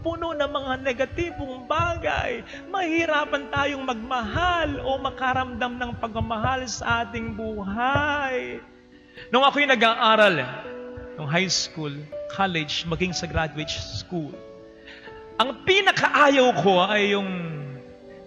puno ng mga negatibong bagay. Mahirapan tayong magmahal o makaramdam ng pagmamahal sa ating buhay. Nung ako'y nag-aaral, nung high school, college, maging sa graduate school, ang pinakaayaw ko ay yung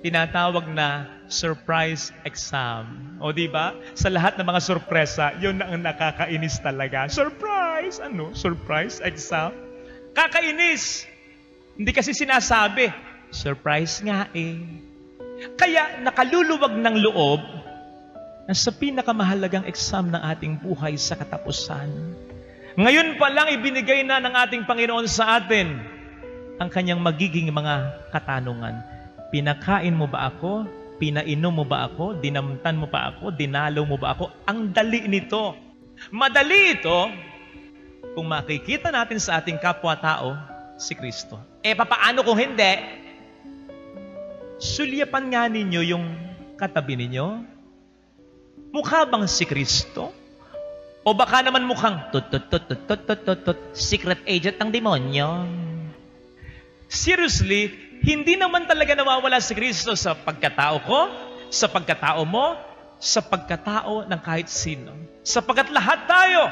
tinatawag na surprise exam. O di ba? Sa lahat ng mga sorpresa, yun ang nakakainis talaga. Surprise! Ano? Surprise exam? Kakainis! Hindi kasi sinasabi, surprise nga eh. Kaya nakaluluwag ng loob na sa pinakamahalagang exam ng ating buhay sa katapusan. Ngayon pa lang ibinigay na ng ating Panginoon sa atin ang kanyang magiging mga katanungan. Pinakain mo ba ako? Pinainom mo ba ako? Dinamtan mo ba ako? Dinalo mo ba ako? Ang dali nito. Madali ito kung makikita natin sa ating kapwa-tao si Kristo. E papaano kung hindi? Sulyapan nga ninyo yung katabi ninyo. Mukha bang si Kristo? O baka naman mukhang tut tut tut tut tut tut tut secret agent ng demonyo. Seriously, hindi naman talaga nawawala si Kristo sa pagkatao ko, sa pagkatao mo, sa pagkatao ng kahit sino. Sapagkat lahat tayo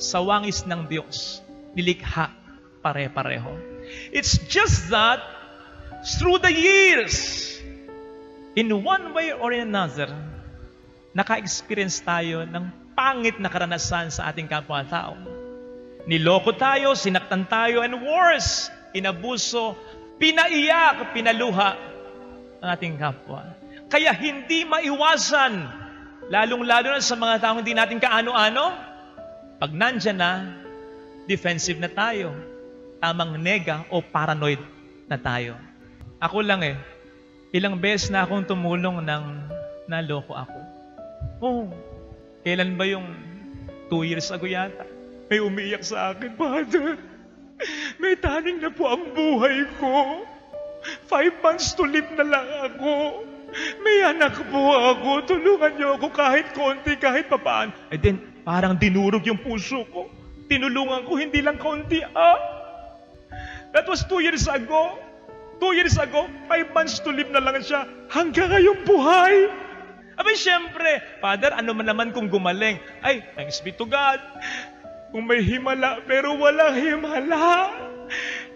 sa wangis ng Diyos, nilikha pare-pareho. It's just that through the years, in one way or another, naka-experience tayo ng pangit na karanasan sa ating kapwa-tao. Niloko tayo, sinaktan tayo, and worse, inabuso, pinaiyak, pinaluha ang ating kapwa. Kaya hindi maiwasan, lalong-lalo na sa mga taong hindi natin kaano-ano, pag nandyan na, defensive na tayo tamang nega o paranoid na tayo. Ako lang eh, ilang beses na akong tumulong ng naloko ako. Oh, kailan ba yung two years ago yata? May umiiyak sa akin, Father. May taning na po ang buhay ko. Five months to live na lang ako. May anak po ako. Tulungan niyo ako kahit konti, kahit papaan. And then, parang dinurog yung puso ko. Tinulungan ko, hindi lang konti, ah. That was two years ago. Two years ago, five months to live na lang siya. Hanggang ngayong buhay. Abay, syempre, Father, ano man naman kung gumaling? Ay, thanks be to God. Kung may himala, pero walang himala.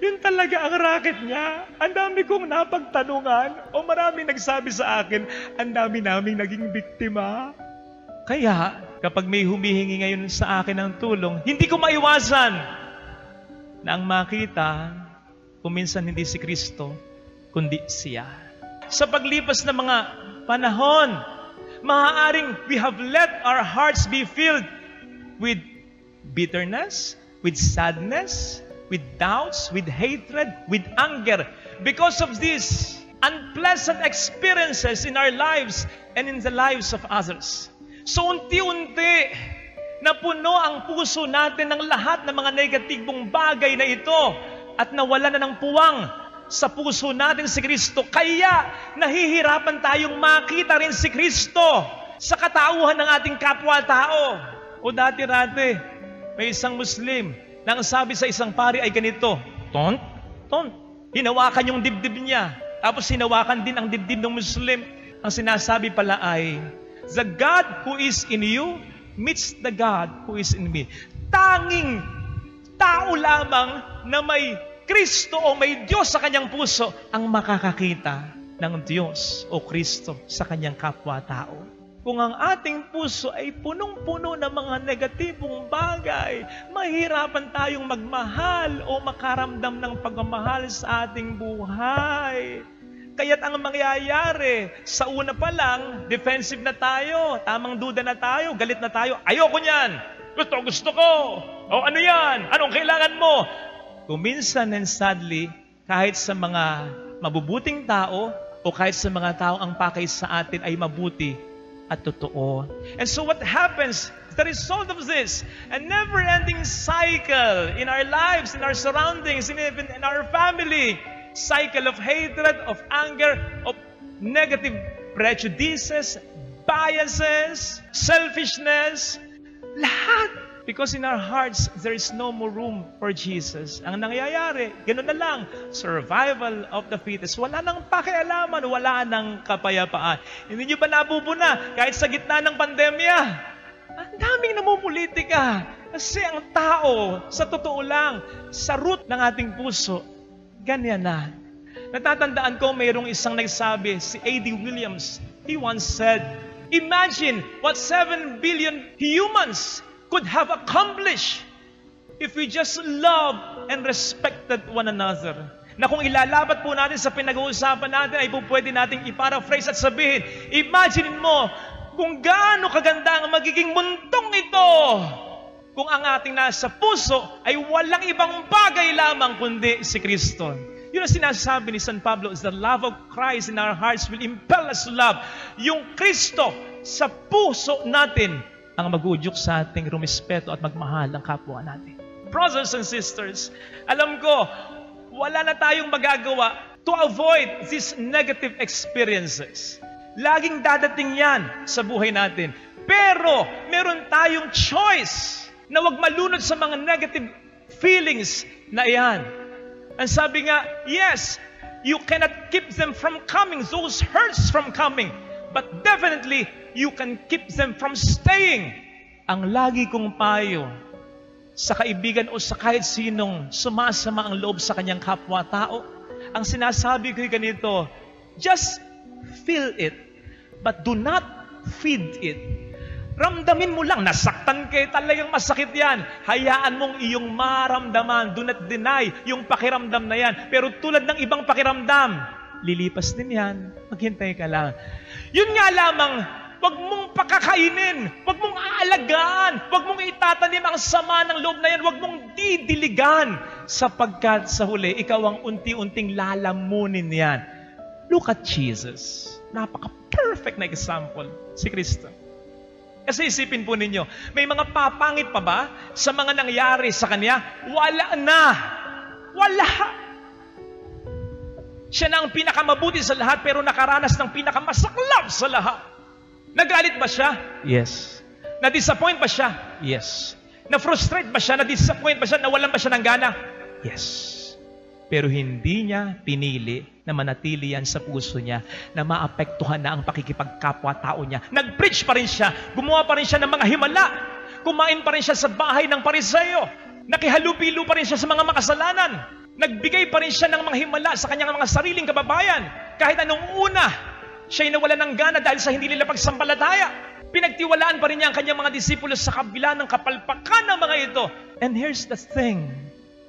Yun talaga ang racket niya. Ang dami kong napagtanungan o maraming nagsabi sa akin, ang dami naming naging biktima. Kaya, kapag may humihingi ngayon sa akin ng tulong, hindi ko maiwasan na ang makita kung minsan hindi si Kristo, kundi siya. Sa paglipas ng mga panahon, maaaring we have let our hearts be filled with bitterness, with sadness, with doubts, with hatred, with anger because of these unpleasant experiences in our lives and in the lives of others. So unti-unti, napuno ang puso natin ng lahat ng mga negatibong bagay na ito at nawala na ng puwang sa puso natin si Kristo. Kaya nahihirapan tayong makita rin si Kristo sa katauhan ng ating kapwa-tao. O dati-dati, may isang Muslim na ang sabi sa isang pari ay ganito, Tont, tont, hinawakan yung dibdib niya. Tapos hinawakan din ang dibdib ng Muslim. Ang sinasabi pala ay, The God who is in you meets the God who is in me. Tanging tao lamang na may Kristo o may Diyos sa kanyang puso ang makakakita ng Diyos o Kristo sa kanyang kapwa-tao. Kung ang ating puso ay punong-puno ng mga negatibong bagay, mahirapan tayong magmahal o makaramdam ng pagmamahal sa ating buhay. Kaya't ang mangyayari, sa una pa lang, defensive na tayo, tamang duda na tayo, galit na tayo, ayoko niyan, gusto, gusto ko, o ano yan, anong kailangan mo? Kung minsan and sadly, kahit sa mga mabubuting tao o kahit sa mga tao ang pakay sa atin ay mabuti at totoo. And so what happens, the result of this, a never-ending cycle in our lives, in our surroundings, in even in our family, cycle of hatred, of anger, of negative prejudices, biases, selfishness, lahat Because in our hearts, there is no more room for Jesus. Ang nangyayari, ganoon na lang, survival of the fittest. Wala nang pakialaman, wala nang kapayapaan. Hindi nyo ba nabubuna kahit sa gitna ng pandemya? Ang daming namumulitika. Kasi ang tao, sa totoo lang, sa root ng ating puso, ganyan na. Natatandaan ko, mayroong isang nagsabi, si A.D. Williams. He once said, Imagine what 7 billion humans could have accomplished if we just loved and respected one another. Na kung ilalabat po natin sa pinag-uusapan natin ay po pwede nating iparaphrase at sabihin, imagine mo kung gaano kaganda ang magiging mundong ito kung ang ating nasa puso ay walang ibang bagay lamang kundi si Kristo. Yun ang sinasabi ni San Pablo is the love of Christ in our hearts will impel us to love. Yung Kristo sa puso natin ang magudyok sa ating rumispeto at magmahal ang kapwa natin. Brothers and sisters, alam ko, wala na tayong magagawa to avoid these negative experiences. Laging dadating yan sa buhay natin. Pero, meron tayong choice na wag malunod sa mga negative feelings na yan. Ang sabi nga, yes, you cannot keep them from coming, those hurts from coming. But definitely, you can keep them from staying. Ang lagi kong payo sa kaibigan o sa kahit sinong sumasama ang loob sa kanyang kapwa-tao, ang sinasabi ko'y ganito, just feel it, but do not feed it. Ramdamin mo lang, nasaktan kayo, talagang masakit yan. Hayaan mong iyong maramdaman. Do not deny yung pakiramdam na yan. Pero tulad ng ibang pakiramdam, lilipas din yan. Maghintay ka lang. Yun nga lamang, wag mong pakakainin, wag mong aalagaan, wag mong itatanim ang sama ng loob na yan, wag mong didiligan sapagkat sa huli, ikaw ang unti-unting lalamunin yan. Look at Jesus. Napaka-perfect na example, si Kristo. Kasi isipin po ninyo, may mga papangit pa ba sa mga nangyari sa Kanya? Wala na. Wala. Siya na ang pinakamabuti sa lahat pero nakaranas ng pinakamasaklap sa lahat. Nagalit ba siya? Yes. Na-disappoint ba siya? Yes. Na-frustrate ba siya? Na-disappoint ba siya? Nawalan ba siya ng gana? Yes. Pero hindi niya pinili na manatili yan sa puso niya na maapektuhan na ang pakikipagkapwa-tao niya. Nag-preach pa rin siya. Gumawa pa rin siya ng mga himala. Kumain pa rin siya sa bahay ng pariseyo. Nakihalupilo pa rin siya sa mga makasalanan. Nagbigay pa rin siya ng mga himala sa kanyang mga sariling kababayan. Kahit anong una, siya'y nawala ng gana dahil sa hindi nila pagsampalataya. Pinagtiwalaan pa rin niya ang kanyang mga disipulo sa kabila ng kapalpakan ng mga ito. And here's the thing.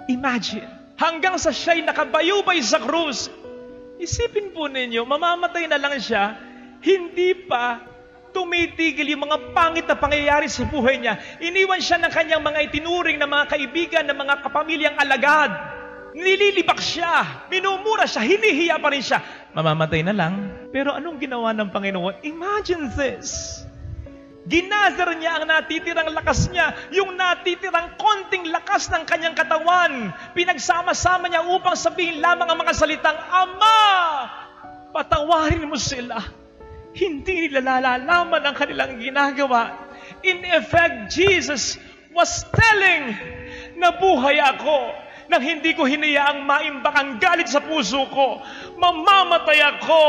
Imagine, hanggang sa siya'y nakabayubay sa krus, isipin po ninyo, mamamatay na lang siya, hindi pa tumitigil yung mga pangit na pangyayari sa buhay niya. Iniwan siya ng kanyang mga itinuring na mga kaibigan, ng mga kapamilyang alagad. Nililibak siya, minumura siya, hinihiya pa rin siya. Mamamatay na lang. Pero anong ginawa ng Panginoon? Imagine this. Ginazar niya ang natitirang lakas niya, yung natitirang konting lakas ng kanyang katawan. Pinagsama-sama niya upang sabihin lamang ang mga salitang, Ama, patawarin mo sila. Hindi nila lalalaman ang kanilang ginagawa. In effect, Jesus was telling na buhay ako nang hindi ko hinayaang maimbak ang galit sa puso ko. Mamamatay ako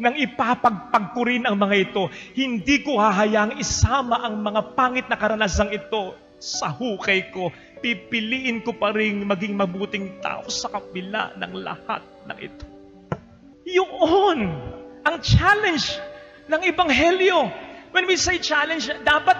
nang ipapagpag ko rin ang mga ito. Hindi ko hahayaang isama ang mga pangit na karanasang ito sa hukay ko. Pipiliin ko pa rin maging mabuting tao sa kapila ng lahat ng ito. Yun ang challenge ng Ebanghelyo. When we say challenge, dapat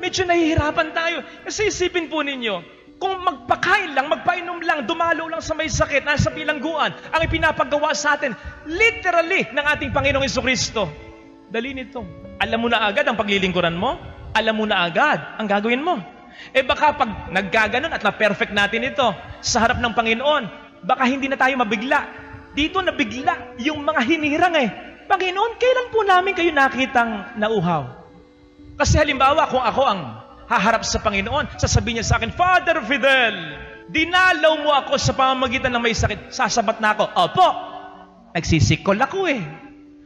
medyo nahihirapan tayo. Kasi isipin po ninyo, kung magpakain lang, magpainom lang, dumalo lang sa may sakit, nasa bilangguan, ang ipinapagawa sa atin, literally, ng ating Panginoong Kristo. Dali nito. Alam mo na agad ang paglilingkuran mo? Alam mo na agad ang gagawin mo? Eh baka pag naggaganon at na-perfect natin ito sa harap ng Panginoon, baka hindi na tayo mabigla. Dito nabigla yung mga hinirang eh. Panginoon, kailan po namin kayo nakitang nauhaw? Kasi halimbawa, kung ako ang haharap sa Panginoon, sasabihin niya sa akin, Father Fidel, dinalaw mo ako sa pamamagitan ng may sakit. Sasabat na ako, Opo, nagsisikol ako eh.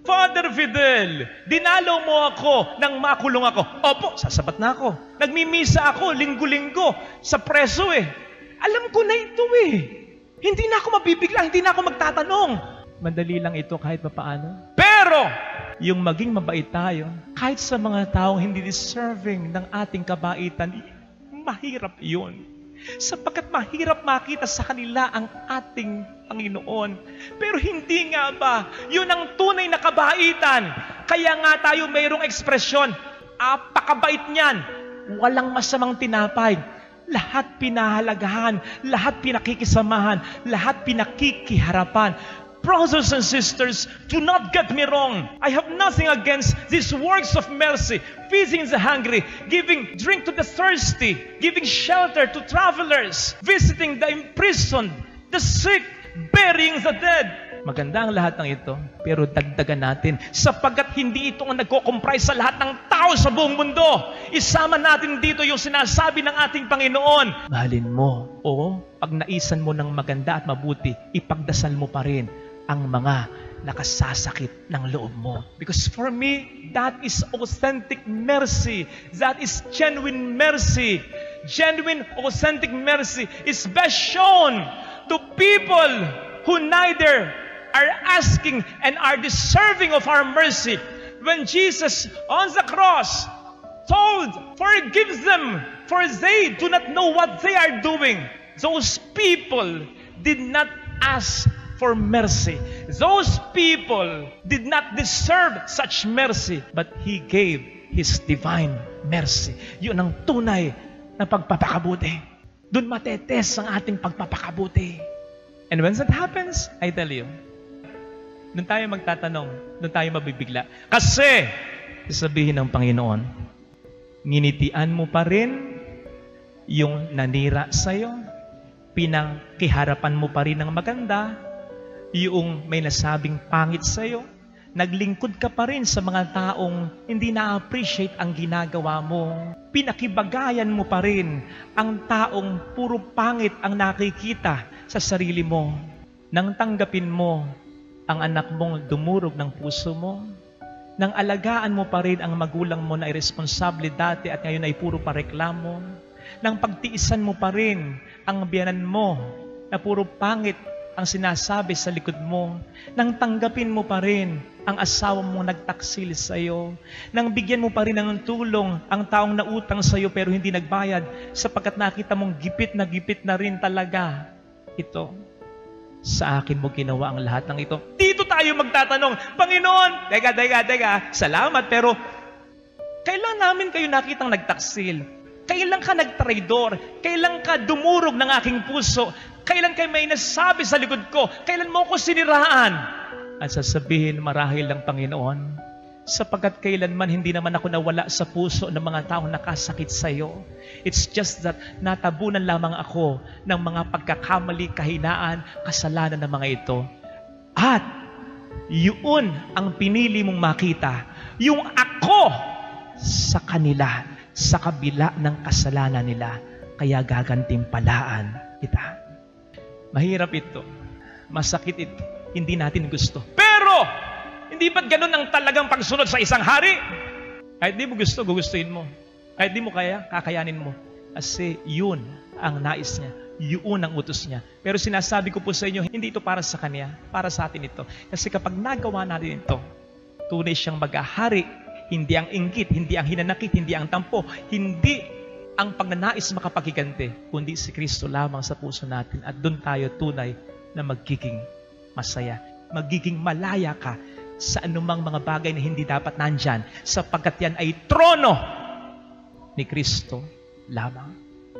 Father Fidel, dinalaw mo ako nang makulong ako. Opo, sasabat na ako. Nagmimisa ako linggo-linggo sa preso eh. Alam ko na ito eh. Hindi na ako mabibigla, hindi na ako magtatanong. Madali lang ito kahit papaano. Pero, yung maging mabait tayo, kahit sa mga taong hindi deserving ng ating kabaitan, mahirap yun. Sapagkat mahirap makita sa kanila ang ating Panginoon. Pero hindi nga ba, yun ang tunay na kabaitan. Kaya nga tayo mayroong ekspresyon, apakabait niyan, walang masamang tinapay. Lahat pinahalagahan, lahat pinakikisamahan, lahat pinakikiharapan. Brothers and sisters, do not get me wrong. I have nothing against these works of mercy, feeding the hungry, giving drink to the thirsty, giving shelter to travelers, visiting the imprisoned, the sick, burying the dead. Maganda ang lahat ng ito, pero dagdagan natin sapagkat hindi ito ang nagko-comprise sa lahat ng tao sa buong mundo. Isama natin dito yung sinasabi ng ating Panginoon. Mahalin mo o pag naisan mo ng maganda at mabuti, ipagdasal mo pa rin ang mga nakasasakit ng loob mo. Because for me, that is authentic mercy. That is genuine mercy. Genuine, authentic mercy is best shown to people who neither are asking and are deserving of our mercy. When Jesus on the cross told, forgive them, for they do not know what they are doing. Those people did not ask for mercy. Those people did not deserve such mercy, but He gave His divine mercy. Yun ang tunay na pagpapakabuti. Doon matetes ang ating pagpapakabuti. And when that happens, I tell you, doon tayo magtatanong, doon tayo mabibigla. Kasi, sabihin ng Panginoon, nginitian mo pa rin yung nanira sa'yo, pinangkiharapan mo pa rin ng maganda, yung may nasabing pangit sa'yo, naglingkod ka pa rin sa mga taong hindi na-appreciate ang ginagawa mo. Pinakibagayan mo pa rin ang taong puro pangit ang nakikita sa sarili mo. Nang tanggapin mo ang anak mong dumurog ng puso mo, nang alagaan mo pa rin ang magulang mo na irresponsable dati at ngayon ay puro pareklamo, nang pagtiisan mo pa rin ang biyanan mo na puro pangit ang sinasabi sa likod mo, nang tanggapin mo pa rin ang asawa mong nagtaksil sa iyo, nang bigyan mo pa rin ng tulong ang taong nautang sa iyo pero hindi nagbayad sapagkat nakita mong gipit na gipit na rin talaga ito sa akin mo ginawa ang lahat ng ito. Dito tayo magtatanong, Panginoon, teka, teka, teka, salamat, pero kailan namin kayo nakitang nagtaksil? Kailan ka nagtraidor? Kailan ka dumurog ng aking puso? Kailan kayo may nasabi sa likod ko? Kailan mo ko siniraan? At sasabihin marahil ng Panginoon, sapagkat kailanman hindi naman ako nawala sa puso ng mga taong nakasakit sa iyo. It's just that natabunan lamang ako ng mga pagkakamali, kahinaan, kasalanan ng mga ito. At yun ang pinili mong makita, yung ako sa kanila, sa kabila ng kasalanan nila, kaya gagantimpalaan kita. Mahirap ito. Masakit ito. Hindi natin gusto. Pero, hindi ba't ganun ang talagang pagsunod sa isang hari? Kahit di mo gusto, gugustuhin mo. Kahit di mo kaya, kakayanin mo. Kasi yun ang nais niya. Yun ang utos niya. Pero sinasabi ko po sa inyo, hindi ito para sa kanya, para sa atin ito. Kasi kapag nagawa natin ito, tunay siyang mag-ahari, hindi ang inggit, hindi ang hinanakit, hindi ang tampo, hindi ang pagnanais makapagigante, kundi si Kristo lamang sa puso natin at doon tayo tunay na magiging masaya. Magiging malaya ka sa anumang mga bagay na hindi dapat nandyan sapagkat yan ay trono ni Kristo lamang.